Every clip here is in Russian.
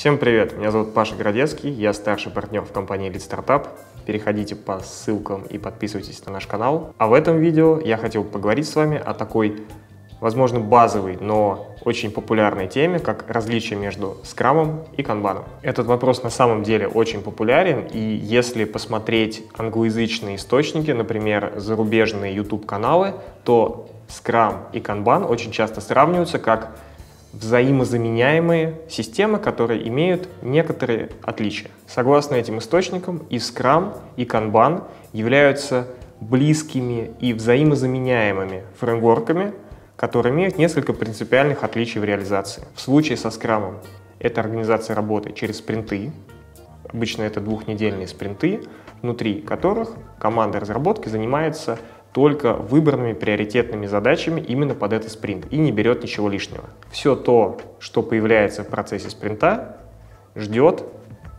Всем привет, меня зовут Паша Градецкий, я старший партнер в компании Lead Startup. Переходите по ссылкам и подписывайтесь на наш канал. А в этом видео я хотел поговорить с вами о такой, возможно, базовой, но очень популярной теме, как различие между скрамом и канбаном. Этот вопрос на самом деле очень популярен, и если посмотреть англоязычные источники, например, зарубежные YouTube-каналы, то скрам и канбан очень часто сравниваются как взаимозаменяемые системы, которые имеют некоторые отличия. Согласно этим источникам, и Scrum, и Kanban являются близкими и взаимозаменяемыми фреймворками, которые имеют несколько принципиальных отличий в реализации. В случае со Scrum это организация работы через спринты, обычно это двухнедельные спринты, внутри которых команда разработки занимается только выбранными приоритетными задачами именно под этот спринт и не берет ничего лишнего. Все то, что появляется в процессе спринта, ждет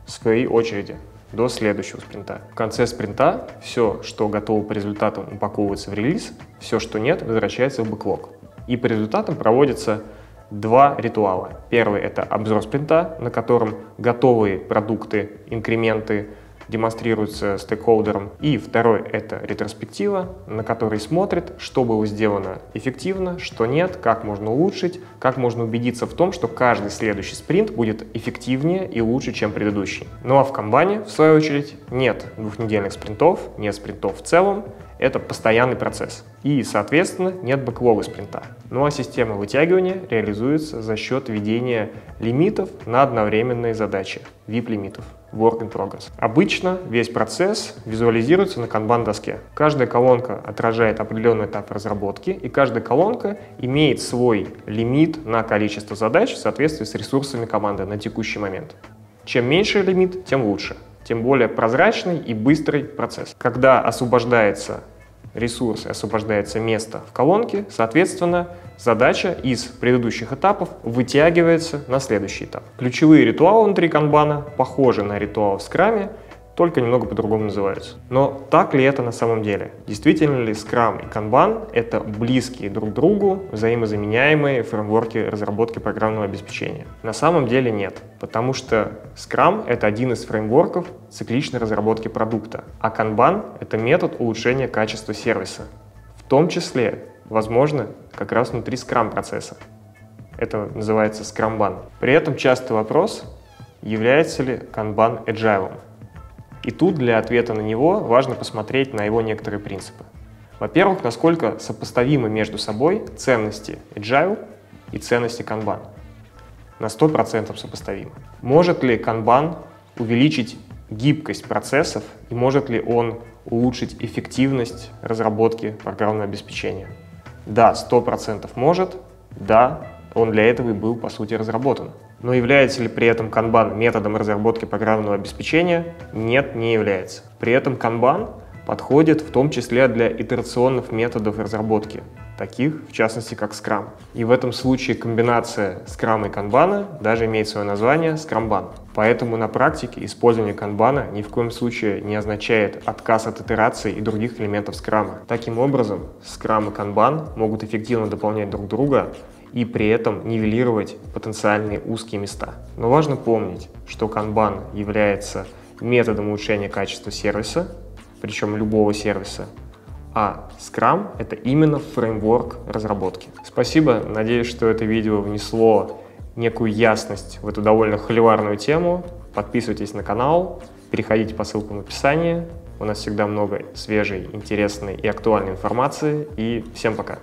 своей очереди до следующего спринта. В конце спринта все, что готово по результатам, упаковывается в релиз, все, что нет, возвращается в бэклог. И по результатам проводится два ритуала. Первый — это обзор спринта, на котором готовые продукты, инкременты, демонстрируется стейкхолдерам. И второй — это ретроспектива, на которой смотрит, что было сделано эффективно, что нет, как можно улучшить, как можно убедиться в том, что каждый следующий спринт будет эффективнее и лучше, чем предыдущий. Ну а в комбане, в свою очередь, нет двухнедельных спринтов, нет спринтов в целом, это постоянный процесс. И, соответственно, нет бэклога спринта. Ну а система вытягивания реализуется за счет введения лимитов на одновременные задачи, VIP-лимитов, Work in Progress. Обычно весь процесс визуализируется на канбан-доске. Каждая колонка отражает определенный этап разработки, и каждая колонка имеет свой лимит на количество задач в соответствии с ресурсами команды на текущий момент. Чем меньше лимит, тем лучше тем более прозрачный и быстрый процесс. Когда освобождается ресурс и освобождается место в колонке, соответственно, задача из предыдущих этапов вытягивается на следующий этап. Ключевые ритуалы внутри канбана похожи на ритуалы в скраме, только немного по-другому называются. Но так ли это на самом деле? Действительно ли Scrum и Kanban — это близкие друг другу, взаимозаменяемые фреймворки разработки программного обеспечения? На самом деле нет, потому что Scrum — это один из фреймворков цикличной разработки продукта, а Kanban — это метод улучшения качества сервиса, в том числе, возможно, как раз внутри Scrum процесса. Это называется Scrumban. При этом частый вопрос, является ли Kanban agile. И тут для ответа на него важно посмотреть на его некоторые принципы. Во-первых, насколько сопоставимы между собой ценности Agile и ценности Kanban. На 100% сопоставимы. Может ли Kanban увеличить гибкость процессов и может ли он улучшить эффективность разработки программного обеспечения? Да, 100% может, да, он для этого и был, по сути, разработан. Но является ли при этом Kanban методом разработки программного обеспечения? Нет, не является. При этом Kanban подходит в том числе для итерационных методов разработки, таких, в частности, как Scrum. И в этом случае комбинация Scrum и Kanban даже имеет свое название Scrumban. Поэтому на практике использование Kanban ни в коем случае не означает отказ от итерации и других элементов Scrum. Таким образом, Scrum и Kanban могут эффективно дополнять друг друга и при этом нивелировать потенциальные узкие места. Но важно помнить, что Kanban является методом улучшения качества сервиса, причем любого сервиса, а Scrum — это именно фреймворк разработки. Спасибо, надеюсь, что это видео внесло некую ясность в эту довольно холиварную тему. Подписывайтесь на канал, переходите по ссылкам в описании. У нас всегда много свежей, интересной и актуальной информации. И всем пока!